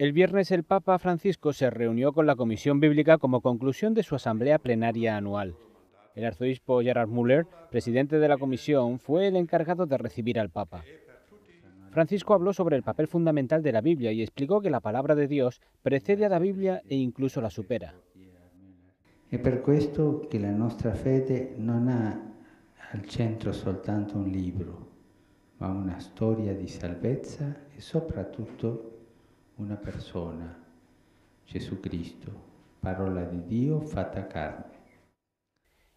El viernes el Papa Francisco se reunió con la Comisión Bíblica como conclusión de su asamblea plenaria anual. El arzobispo Gerard Müller, presidente de la comisión, fue el encargado de recibir al Papa. Francisco habló sobre el papel fundamental de la Biblia y explicó que la palabra de Dios precede a la Biblia e incluso la supera. È per questo che la nostra fede non ha al centro soltanto un libro, ma una storia di salvezza e soprattutto una persona, Gesù Cristo, parola di Dio fatta carne.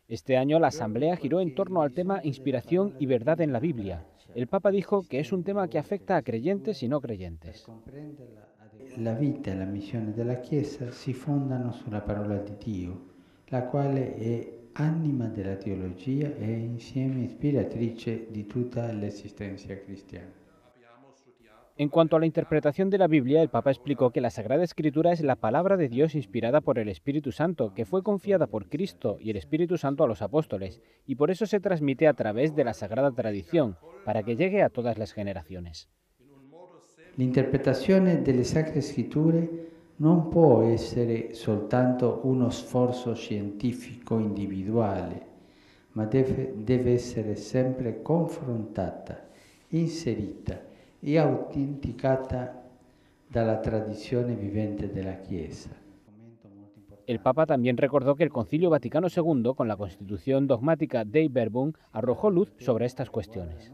Este año la asamblea giró en torno al tema inspiración y verdad en la Biblia. El Papa dijo que es un tema que afecta a creyentes y no creyentes. La vita e la missione della Chiesa si fondano sulla parola di Dio, la quale è anima della teologia e insieme ispiratrice di tutta l'esistenza cristiana. En cuanto a la interpretación de la Biblia, el Papa explicó que la Sagrada Escritura es la palabra de Dios inspirada por el Espíritu Santo, que fue confiada por Cristo y el Espíritu Santo a los apóstoles, y por eso se transmite a través de la Sagrada Tradición, para que llegue a todas las generaciones. L'interpretazione delle Sacre Scritture non può essere soltanto uno sforzo scientifico individuale, ma deve, deve essere sempre confrontata, inserita y autenticata dalla tradizione vivente della Chiesa. El Papa también recordó que el Concilio Vaticano II, con la Constitución dogmática Dei Verbum, arrojó luz sobre estas cuestiones.